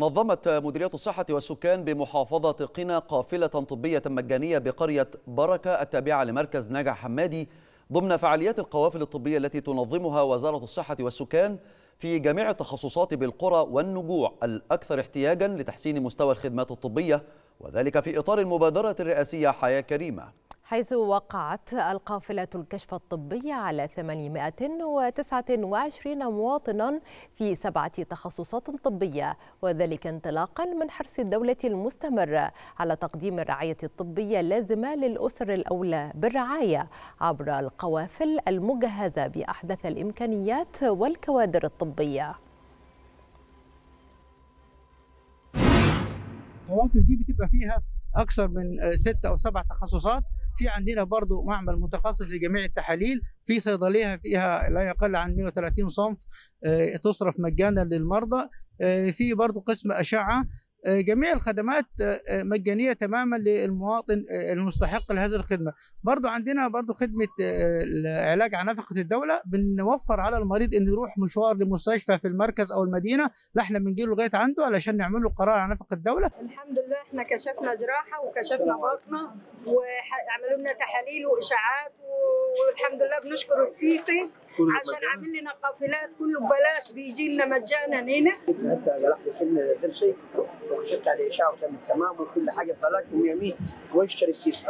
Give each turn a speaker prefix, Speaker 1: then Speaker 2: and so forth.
Speaker 1: نظمت مديرية الصحة والسكان بمحافظة قنا قافلة طبية مجانية بقرية بركة التابعة لمركز نجع حمادي ضمن فعاليات القوافل الطبية التي تنظمها وزارة الصحة والسكان في جميع التخصصات بالقرى والنجوع الأكثر احتياجا لتحسين مستوى الخدمات الطبية وذلك في إطار المبادرة الرئاسية حياة كريمة.
Speaker 2: حيث وقعت القافلة الكشف الطبي على 829 مواطنا في سبعة تخصصات طبية وذلك انطلاقا من حرص الدولة المستمر على تقديم الرعاية الطبية اللازمة للأسر الأولى بالرعاية عبر القوافل المجهزة بأحدث الإمكانيات والكوادر الطبية.
Speaker 3: القوافل دي بتبقى فيها أكثر من ست أو سبع تخصصات في عندنا برضو معمل متخصص لجميع التحاليل في صيدلية فيها لا يقل عن 130 صنف تصرف مجانا للمرضى في برضو قسم أشعة جميع الخدمات مجانية تماما للمواطن المستحق لهذه الخدمة. برضو عندنا برضو خدمة العلاج على نفقة الدولة. بنوفر على المريض انه يروح مشوار لمستشفى في المركز أو المدينة. لا إحنا بنجيله لغاية عنده علشان نعمل له قرار على نفقة الدولة.
Speaker 4: الحمد لله إحنا كشفنا جراحة وكشفنا بطنة وعملوا لنا تحاليل واشاعات والحمد لله بنشكر السيسي. عشان عامل لنا قافلات كله ببلاش بيجي لنا مجانا هنا
Speaker 5: انت جرحت سن ضرسي وكشفت على وتم تمام وكل حاجة ببلاش و100 واشتري السيسي